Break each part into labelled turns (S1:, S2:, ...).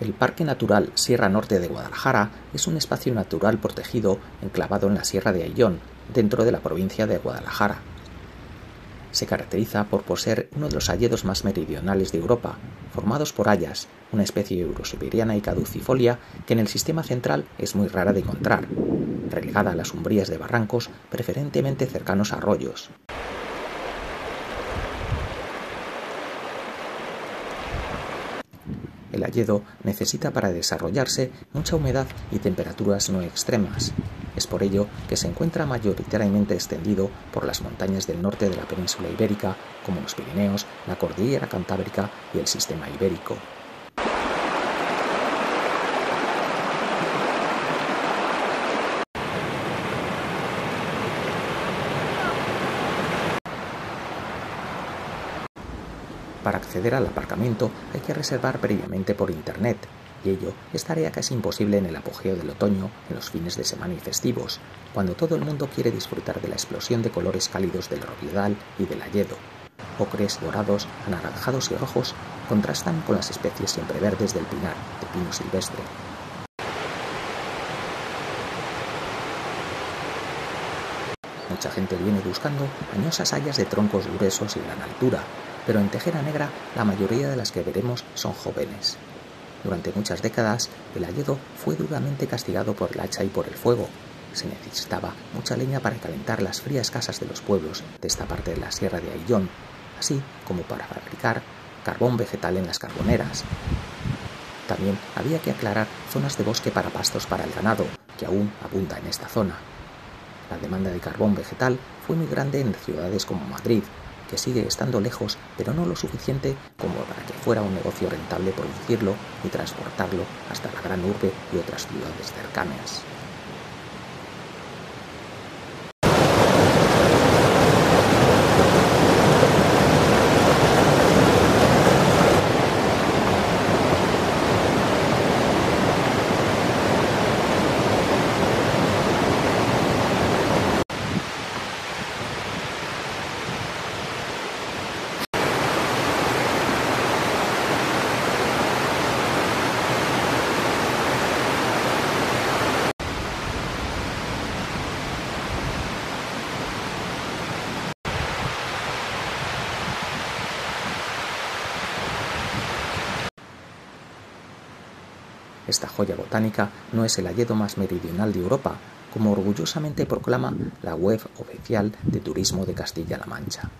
S1: El Parque Natural Sierra Norte de Guadalajara es un espacio natural protegido enclavado en la Sierra de Ayllón, dentro de la provincia de Guadalajara. Se caracteriza por poseer uno de los hayedos más meridionales de Europa, formados por hayas, una especie eurosiberiana y caducifolia que en el sistema central es muy rara de encontrar, relegada a las umbrías de barrancos preferentemente cercanos a arroyos. Necesita para desarrollarse mucha humedad y temperaturas no extremas. Es por ello que se encuentra mayoritariamente extendido por las montañas del norte de la península ibérica, como los Pirineos, la cordillera cantábrica y el sistema ibérico. Para acceder al aparcamiento hay que reservar previamente por internet, y ello es tarea casi imposible en el apogeo del otoño, en los fines de semana y festivos, cuando todo el mundo quiere disfrutar de la explosión de colores cálidos del roviedal y del ayedo. Ocres, dorados, anaranjados y rojos contrastan con las especies siempre verdes del pinar, de pino silvestre. Mucha gente viene buscando añosas hayas de troncos gruesos y gran altura, pero en Tejera Negra la mayoría de las que veremos son jóvenes. Durante muchas décadas, el hayedo fue duramente castigado por el hacha y por el fuego. Se necesitaba mucha leña para calentar las frías casas de los pueblos de esta parte de la sierra de Ayllón, así como para fabricar carbón vegetal en las carboneras. También había que aclarar zonas de bosque para pastos para el ganado, que aún abunda en esta zona. La demanda de carbón vegetal fue muy grande en ciudades como Madrid, que sigue estando lejos, pero no lo suficiente como para que fuera un negocio rentable producirlo y transportarlo hasta la gran urbe y otras ciudades cercanas. Esta joya botánica no es el hayedo más meridional de Europa, como orgullosamente proclama la web oficial de Turismo de Castilla-La Mancha.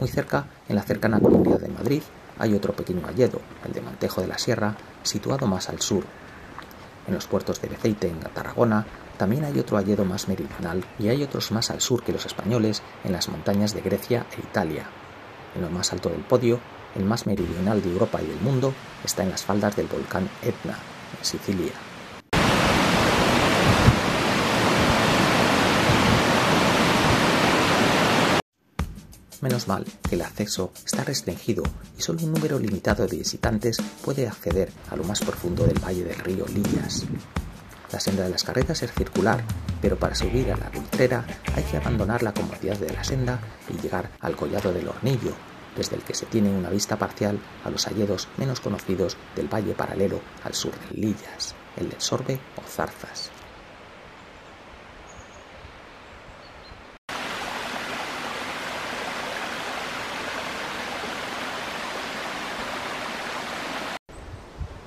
S1: Muy cerca, en la cercana Comunidad de Madrid, hay otro pequeño hayedo, el de Montejo de la Sierra, situado más al sur. En los puertos de Beceite, en Tarragona, también hay otro hayedo más meridional y hay otros más al sur que los españoles en las montañas de Grecia e Italia. En lo más alto del podio, el más meridional de Europa y del mundo, está en las faldas del volcán Etna, Sicilia. Menos mal que el acceso está restringido y solo un número limitado de visitantes puede acceder a lo más profundo del valle del río Lillas. La senda de las carretas es circular, pero para subir a la Dultrera hay que abandonar la comodidad de la senda y llegar al collado del Hornillo, desde el que se tiene una vista parcial a los hayedos menos conocidos del valle paralelo al sur de Lillas, el del Sorbe o Zarzas.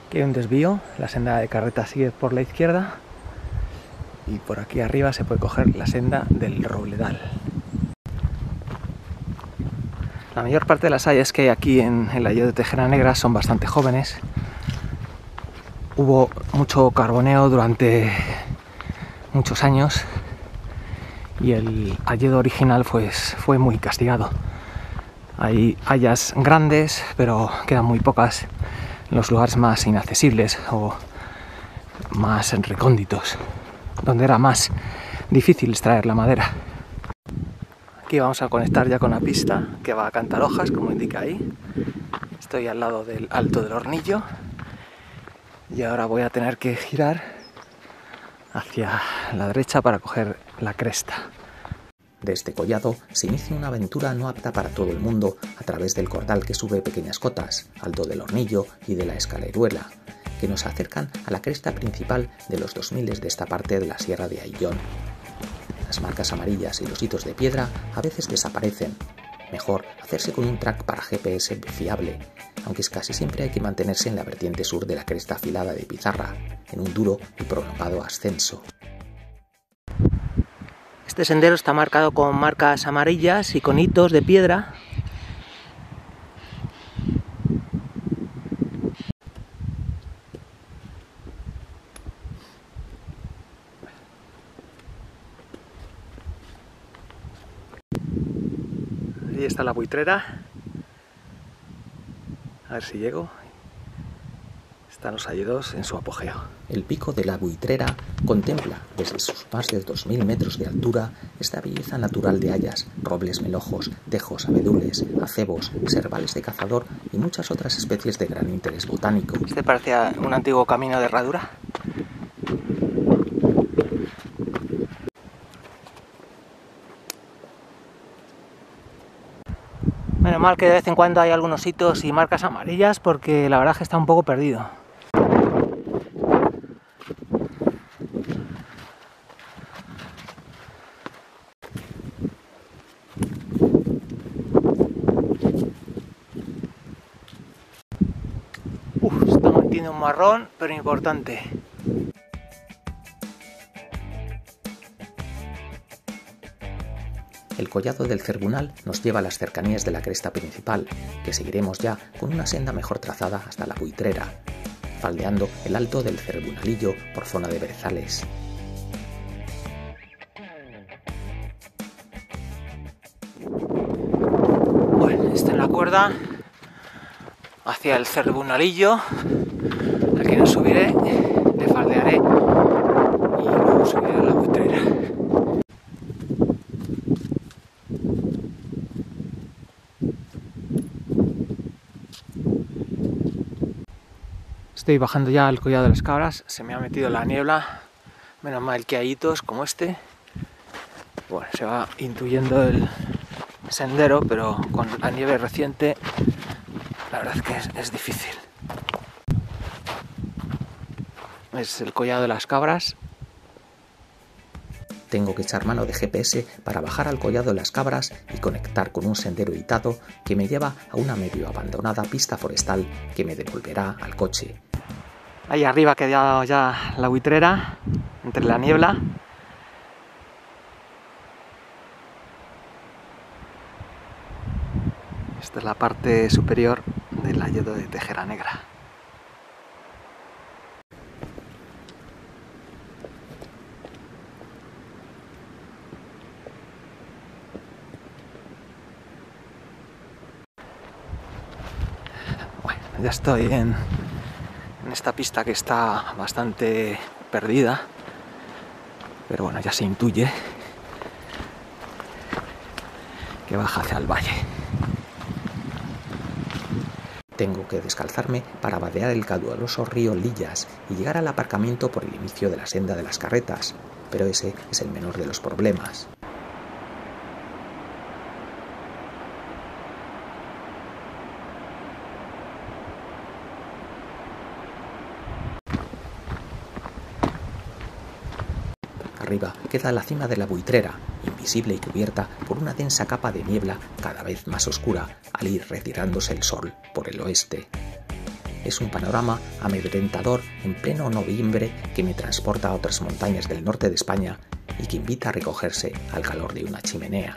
S2: Aquí hay un desvío, la senda de carreta sigue por la izquierda y por aquí arriba se puede coger la senda del Robledal. La mayor parte de las hayas que hay aquí en el Hayedo de Tejera Negra son bastante jóvenes. Hubo mucho carboneo durante muchos años y el hayedo original pues, fue muy castigado. Hay hayas grandes, pero quedan muy pocas en los lugares más inaccesibles o más recónditos, donde era más difícil extraer la madera. Aquí vamos a conectar ya con la pista que va a cantar hojas, como indica ahí. Estoy al lado del alto del hornillo y ahora voy a tener que girar hacia la derecha para coger la cresta.
S1: De este collado se inicia una aventura no apta para todo el mundo a través del cordal que sube pequeñas cotas, alto del hornillo y de la escaleruela, que nos acercan a la cresta principal de los 2000 de esta parte de la Sierra de Ayllón. Marcas amarillas y los hitos de piedra a veces desaparecen. Mejor hacerse con un track para GPS fiable, aunque es casi siempre hay que mantenerse en la vertiente sur de la cresta afilada de Pizarra, en un duro y prolongado ascenso.
S2: Este sendero está marcado con marcas amarillas y con hitos de piedra. Ahí está la buitrera. A ver si llego están los Alledos en su apogeo.
S1: El pico de la buitrera contempla desde sus más de 2.000 metros de altura esta belleza natural de hayas, robles melojos, tejos, abedules, acebos, servales de cazador y muchas otras especies de gran interés botánico.
S2: ¿Este parecía un antiguo camino de herradura? Mal que de vez en cuando hay algunos hitos y marcas amarillas porque la verdad es que está un poco perdido. tiene un marrón, pero importante.
S1: El collado del Cerbunal nos lleva a las cercanías de la cresta principal, que seguiremos ya con una senda mejor trazada hasta la buitrera, faldeando el alto del Cerbunalillo por zona de Berezales.
S2: Bueno, está en la cuerda hacia el Cerbunalillo Aquí no subiré, le faldearé y luego subiré la buitrera. Estoy bajando ya al collado de las cabras, se me ha metido la niebla, menos mal que hay hitos como este. Bueno, se va intuyendo el sendero, pero con la nieve reciente la verdad es que es difícil. Es el collado de las cabras.
S1: Tengo que echar mano de GPS para bajar al collado de las cabras y conectar con un sendero editado que me lleva a una medio abandonada pista forestal que me devolverá al coche.
S2: Ahí arriba ha quedado ya la buitrera, entre la niebla. Esta es la parte superior del hayedo de Tejera Negra. ya estoy en esta pista que está bastante perdida, pero bueno, ya se intuye que baja hacia el valle.
S1: Tengo que descalzarme para vadear el caudaloso río Lillas y llegar al aparcamiento por el inicio de la senda de las carretas, pero ese es el menor de los problemas. Arriba queda la cima de la buitrera, invisible y cubierta por una densa capa de niebla cada vez más oscura al ir retirándose el sol por el oeste. Es un panorama amedrentador en pleno noviembre que me transporta a otras montañas del norte de España y que invita a recogerse al calor de una chimenea.